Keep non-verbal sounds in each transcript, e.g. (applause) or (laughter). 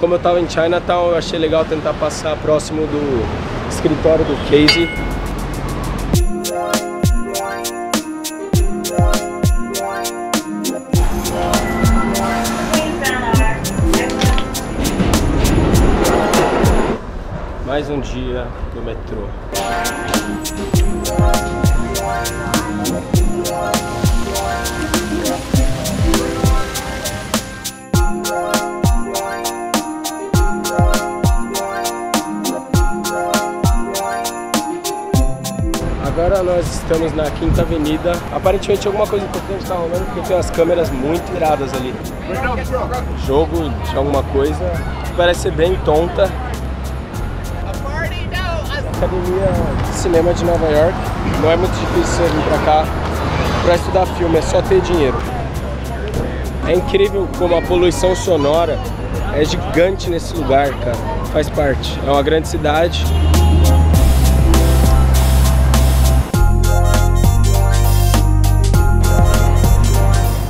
Como eu tava em Chinatown, eu achei legal tentar passar próximo do escritório do Casey. Mais um dia no metrô. Agora nós estamos na Quinta Avenida. Aparentemente alguma coisa importante está rolando porque tem umas câmeras muito iradas ali. Jogo de alguma coisa. Parece ser bem tonta. Academia de Cinema de Nova York. Não é muito difícil vir pra cá pra estudar filme, é só ter dinheiro. É incrível como a poluição sonora é gigante nesse lugar, cara. Faz parte. É uma grande cidade.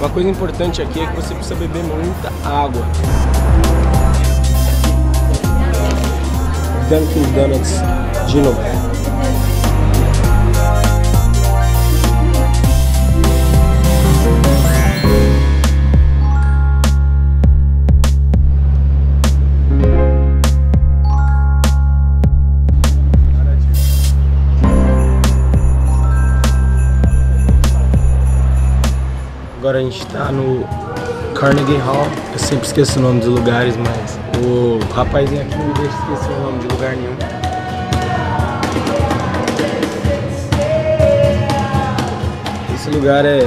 Uma coisa importante aqui é que você precisa beber muita água. Dunkin' Donuts de novo. Agora a gente tá no Carnegie Hall. Eu sempre esqueço o nome dos lugares, mas o rapazinho aqui não deixa esquecer o nome de lugar nenhum. Esse lugar é,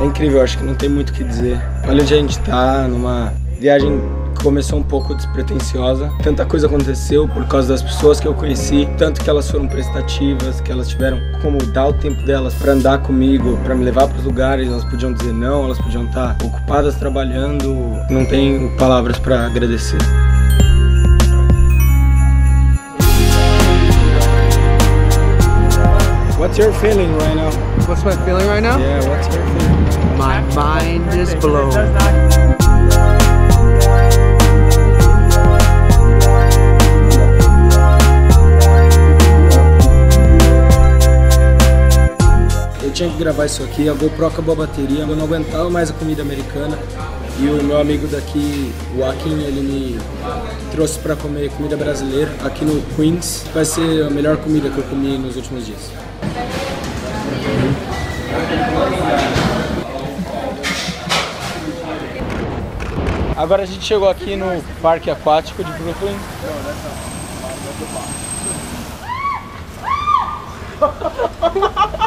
é incrível, acho que não tem muito o que dizer. Olha onde a gente tá, numa viagem começou um pouco despretensiosa. Tanta coisa aconteceu por causa das pessoas que eu conheci, tanto que elas foram prestativas, que elas tiveram como dar o tempo delas para andar comigo, para me levar para os lugares. Elas podiam dizer não, elas podiam estar ocupadas trabalhando. Não tenho palavras para agradecer. What's your feeling right now? What's my feeling right now? Yeah, what's your feeling? My mind is blown. Tinha que gravar isso aqui, a GoPro acabou a bateria, eu não aguentava mais a comida americana. E o meu amigo daqui, o Akin, ele me trouxe para comer comida brasileira aqui no Queens. Vai ser a melhor comida que eu comi nos últimos dias. Agora a gente chegou aqui no parque aquático de Brooklyn. (laughs)